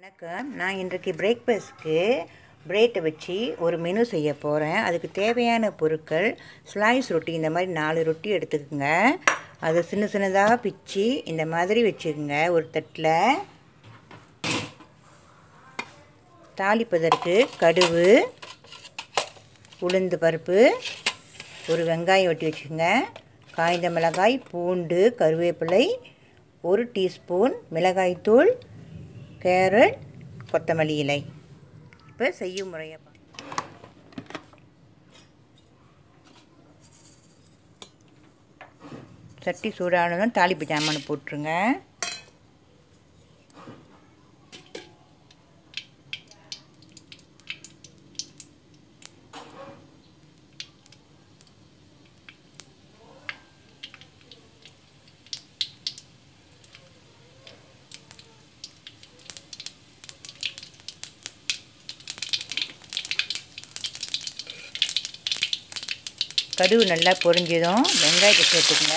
வணக்கம். நான் இன்றைக்கு பிரேக்ஃபாஸ்ட்க்கு பிரெட்டை வச்சு ஒரு மெனு செய்ய போகிறேன் அதுக்கு தேவையான பொருட்கள் ஸ்லைஸ் ரொட்டி இந்த மாதிரி நாலு ரொட்டி எடுத்துக்கோங்க. அதை சின்ன சின்னதாக பிச்சு இந்த மாதிரி வச்சுக்கோங்க. ஒரு தட்டில் தாளிப்பதற்கு கடுவு உளுந்து பருப்பு ஒரு வெங்காயம் வெட்டி வச்சுக்கோங்க. காய்ந்த மிளகாய் பூண்டு கருவேப்பிலை ஒரு டீஸ்பூன் மிளகாய்த்தூள் கேரட் கொத்தமல்லி இலை. இப்போ செய்யும் முறையை சட்டி சூடானதும் தாளிப்பு ஜாமான் போட்டுருங்க. கடுகு நல்லா பொரிஞ்சதும் வெங்காயத்தை சேர்த்துக்குங்க.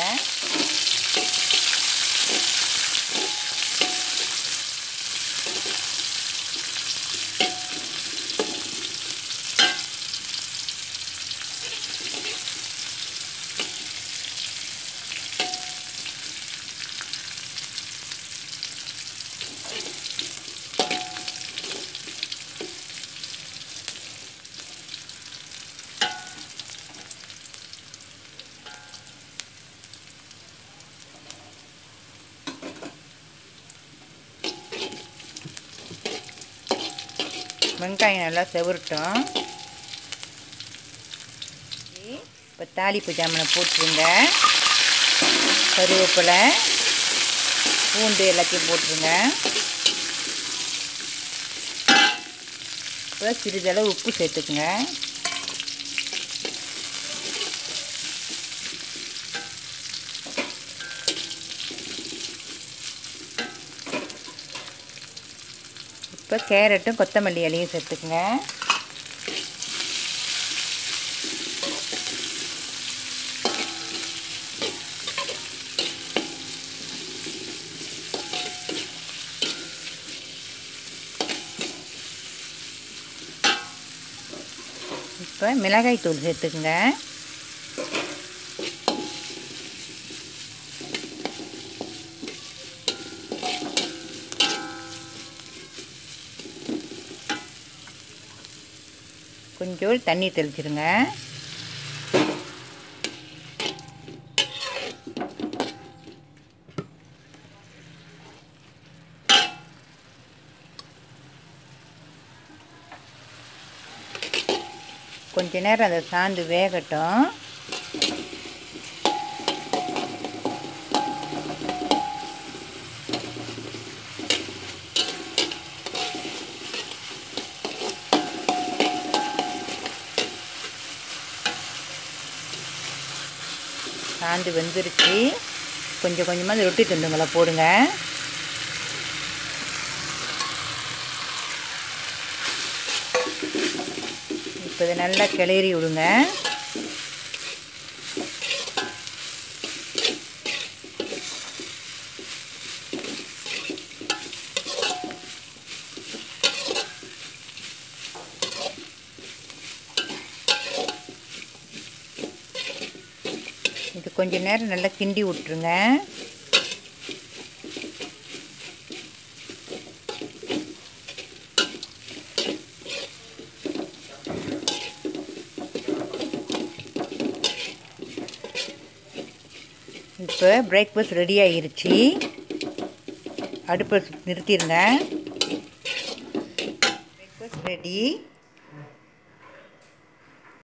வெங்காயம் நல்லா செவரட்டும். இப்போ தாளிப்பு ஜாமனை போட்டுருங்க. கருவேப்பிலை பூண்டு எல்லாத்தையும் போட்டுருங்க. இப்போ சிறிதளவு உப்பு சேர்த்துக்குங்க. இப்போ கேரட்டும் கொத்தமல்லி இலையும் சேர்த்துக்குங்க. இப்போ மிளகாய் தூள் சேர்த்துக்குங்க. கொஞ்சோண்டு தண்ணி தெளிச்சிருங்க. கொஞ்ச நேரம் அதை சாந்து வேகட்டும். சாந்து வெந்துருச்சு. கொஞ்சம் கொஞ்சமாக இந்த ரொட்டி துண்டுங்களை போடுங்க. இப்போ இதை நல்லா கிளறி விடுங்க. இது கொஞ்ச நேரம் நல்லா கிண்டி விட்ருங்க இப்போ பிரேக்ஃபாஸ்ட் ரெடி ஆகிருச்சு அடுப்பை நிறுத்திடுங்க பிரேக்ஃபாஸ்ட் ரெடி